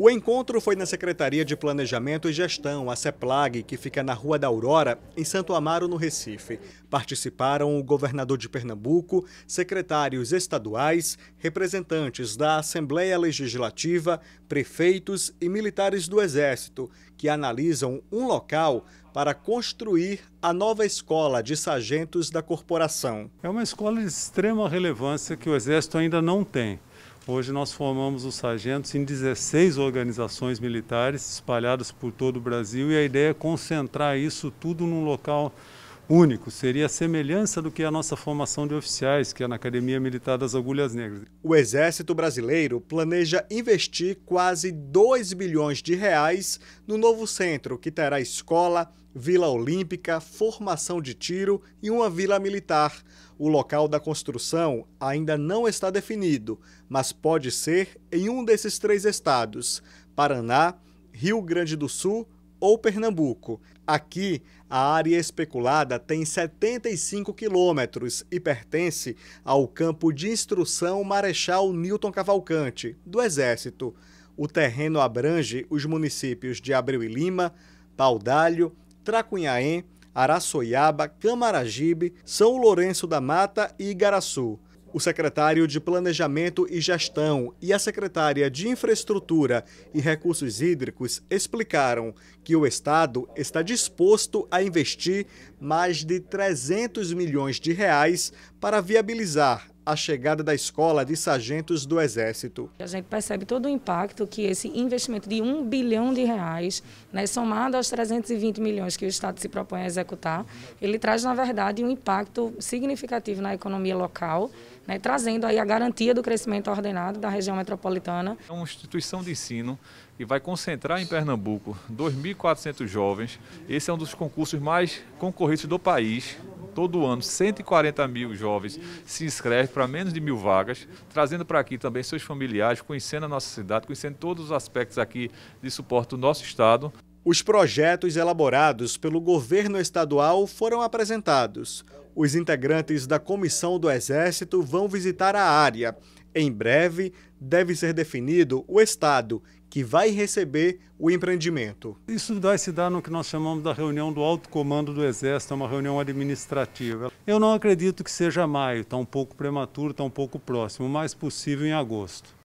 O encontro foi na Secretaria de Planejamento e Gestão, a CEPLAG, que fica na Rua da Aurora, em Santo Amaro, no Recife. Participaram o governador de Pernambuco, secretários estaduais, representantes da Assembleia Legislativa, prefeitos e militares do Exército, que analisam um local para construir a nova escola de sargentos da corporação. É uma escola de extrema relevância que o Exército ainda não tem. Hoje nós formamos os sargentos em 16 organizações militares espalhadas por todo o Brasil e a ideia é concentrar isso tudo num local único. Seria a semelhança do que a nossa formação de oficiais, que é na Academia Militar das Agulhas Negras. O Exército Brasileiro planeja investir quase 2 bilhões de reais no novo centro, que terá escola, Vila Olímpica, formação de tiro e uma vila militar. O local da construção ainda não está definido, mas pode ser em um desses três estados: Paraná, Rio Grande do Sul ou Pernambuco. Aqui, a área especulada tem 75 quilômetros e pertence ao campo de instrução Marechal Newton Cavalcante, do Exército. O terreno abrange os municípios de Abreu e Lima, Paudalho, Tracunhaém, Araçoiaba, Camaragibe, São Lourenço da Mata e Igaraçu. O secretário de Planejamento e Gestão e a secretária de Infraestrutura e Recursos Hídricos explicaram que o Estado está disposto a investir mais de 300 milhões de reais para viabilizar a chegada da escola de sargentos do Exército. A gente percebe todo o impacto que esse investimento de um bilhão de reais, né, somado aos 320 milhões que o Estado se propõe a executar, ele traz, na verdade, um impacto significativo na economia local, né, trazendo aí a garantia do crescimento ordenado da região metropolitana. É uma instituição de ensino que vai concentrar em Pernambuco 2.400 jovens. Esse é um dos concursos mais concorridos do país todo ano 140 mil jovens se inscrevem para menos de mil vagas, trazendo para aqui também seus familiares, conhecendo a nossa cidade, conhecendo todos os aspectos aqui de suporte do nosso estado. Os projetos elaborados pelo governo estadual foram apresentados. Os integrantes da comissão do Exército vão visitar a área. Em breve, deve ser definido o estado que vai receber o empreendimento. Isso vai se dar no que nós chamamos da reunião do alto comando do Exército, é uma reunião administrativa. Eu não acredito que seja maio, está um pouco prematuro, está um pouco próximo, mais possível em agosto.